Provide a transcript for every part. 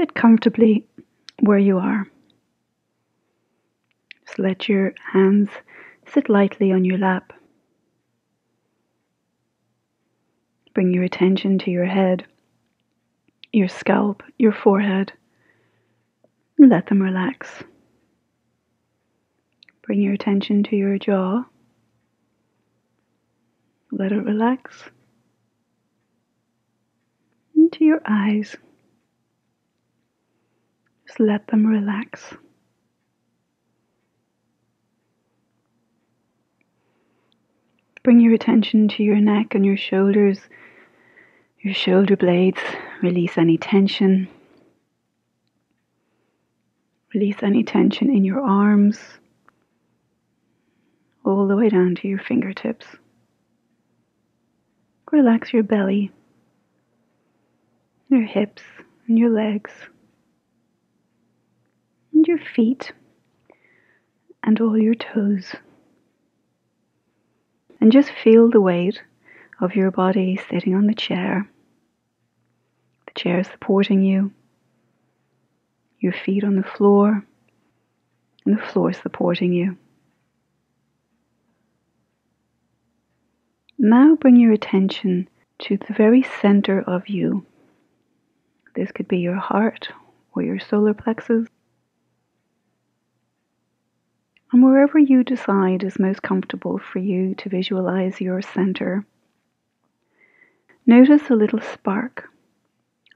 sit comfortably where you are. Just let your hands sit lightly on your lap. Bring your attention to your head, your scalp, your forehead. Let them relax. Bring your attention to your jaw. Let it relax. Into your eyes. Just let them relax. Bring your attention to your neck and your shoulders, your shoulder blades. Release any tension. Release any tension in your arms, all the way down to your fingertips. Relax your belly, your hips, and your legs, and your feet, and all your toes. And just feel the weight of your body sitting on the chair. The chair supporting you, your feet on the floor, and the floor supporting you. Now bring your attention to the very center of you. This could be your heart or your solar plexus. And wherever you decide is most comfortable for you to visualize your center, notice a little spark,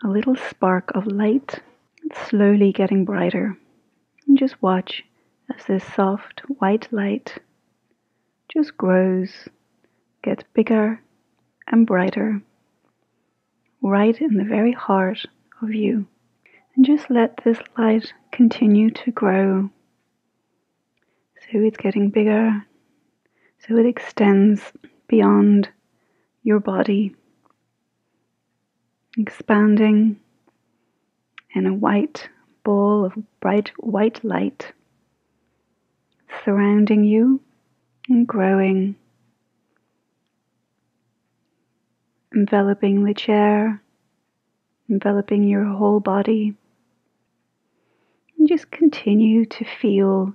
a little spark of light slowly getting brighter. And just watch as this soft white light just grows gets bigger and brighter right in the very heart of you. And just let this light continue to grow. So it's getting bigger, so it extends beyond your body, expanding in a white ball of bright white light surrounding you and growing enveloping the chair, enveloping your whole body. And just continue to feel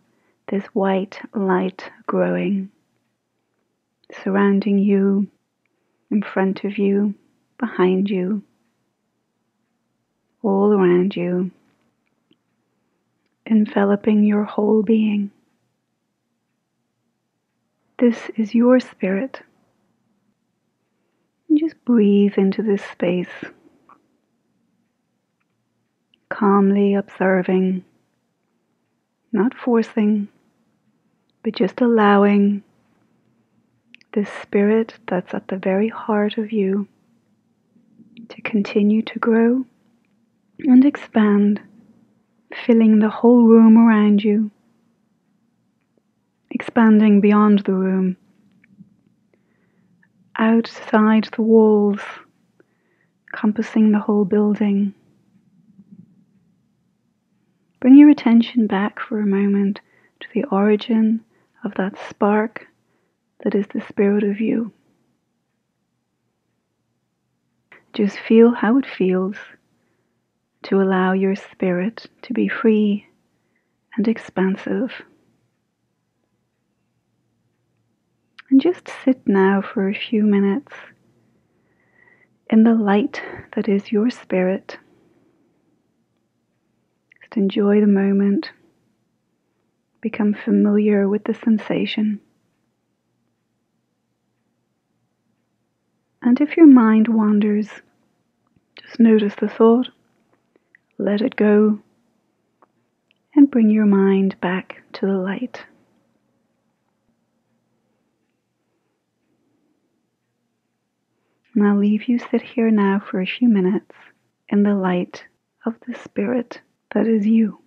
this white light growing, surrounding you, in front of you, behind you, all around you, enveloping your whole being. This is your spirit just breathe into this space, calmly observing, not forcing, but just allowing this spirit that's at the very heart of you to continue to grow and expand, filling the whole room around you, expanding beyond the room outside the walls, encompassing the whole building. Bring your attention back for a moment to the origin of that spark that is the spirit of you. Just feel how it feels to allow your spirit to be free and expansive. And just sit now for a few minutes in the light that is your spirit. Just enjoy the moment. Become familiar with the sensation. And if your mind wanders, just notice the thought, let it go, and bring your mind back to the light. And I'll leave you sit here now for a few minutes in the light of the Spirit that is you.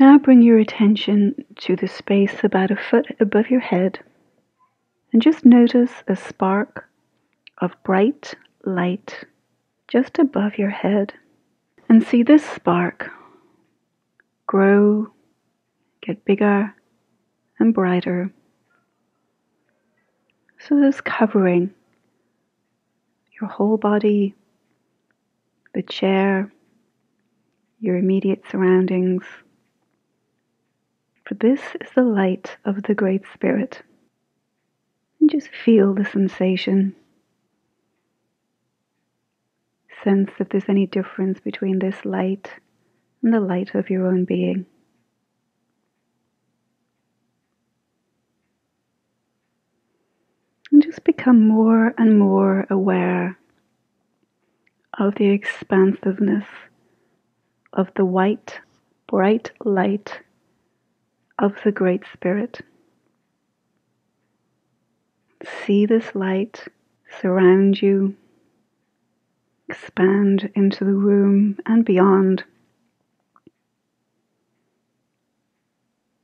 Now bring your attention to the space about a foot above your head and just notice a spark of bright light just above your head. And see this spark grow, get bigger and brighter. So it's covering your whole body, the chair, your immediate surroundings. For this is the light of the Great Spirit. And just feel the sensation. Sense if there's any difference between this light and the light of your own being. And just become more and more aware of the expansiveness of the white, bright light of the Great Spirit. See this light surround you, expand into the room and beyond.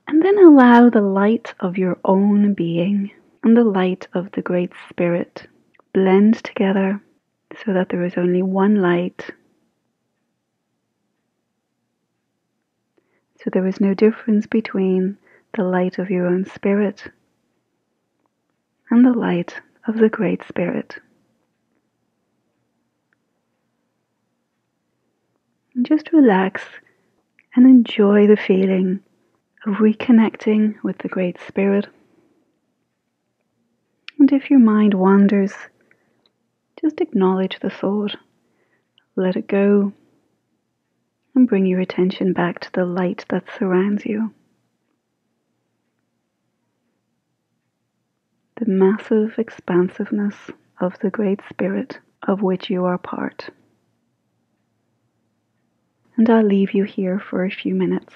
And then allow the light of your own being and the light of the Great Spirit blend together so that there is only one light. So there is no difference between the light of your own spirit and the light of the Great Spirit. And just relax and enjoy the feeling of reconnecting with the Great Spirit. And if your mind wanders, just acknowledge the thought, let it go, and bring your attention back to the light that surrounds you. The massive expansiveness of the Great Spirit of which you are part. And I'll leave you here for a few minutes.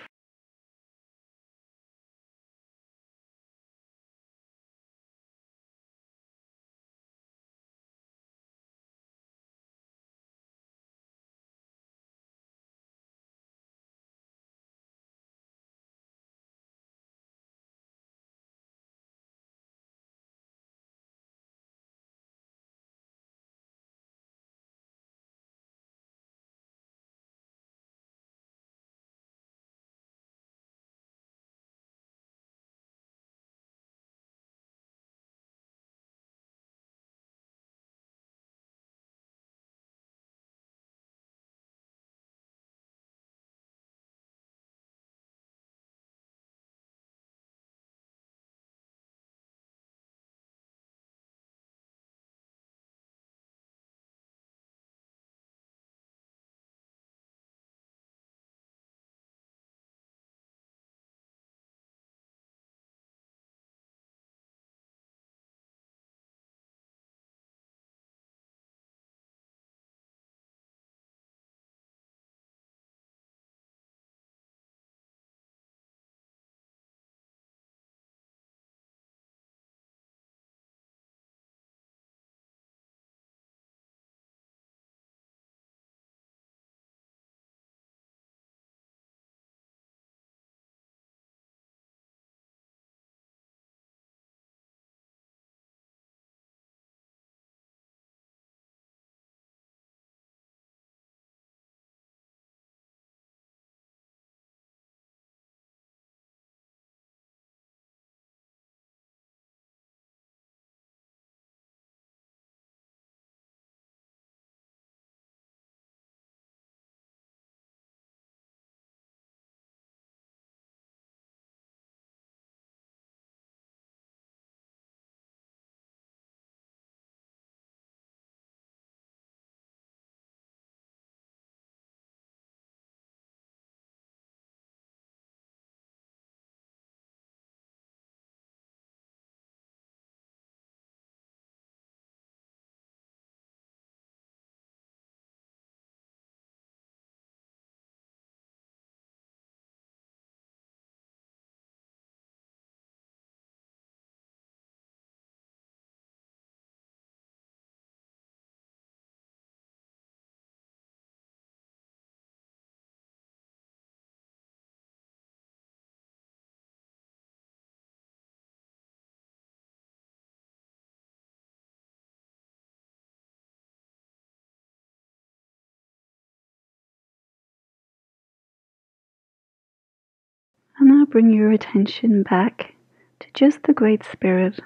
And now bring your attention back to just the Great Spirit.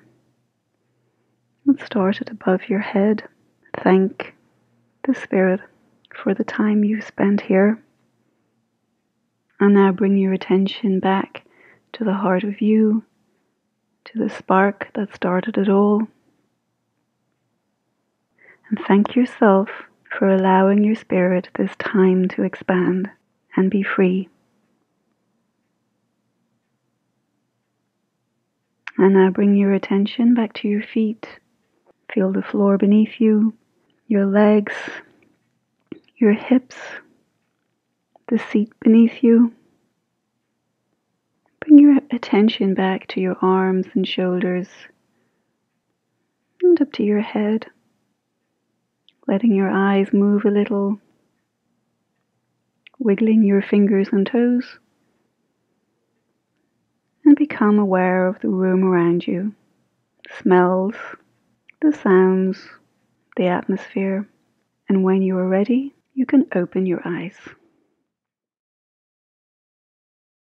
Let's start it above your head. Thank the Spirit for the time you spent here. And now bring your attention back to the heart of you, to the spark that started it all. And thank yourself for allowing your spirit this time to expand and be free. And now bring your attention back to your feet. Feel the floor beneath you, your legs, your hips, the seat beneath you. Bring your attention back to your arms and shoulders and up to your head, letting your eyes move a little, wiggling your fingers and toes and become aware of the room around you, smells, the sounds, the atmosphere. And when you are ready, you can open your eyes.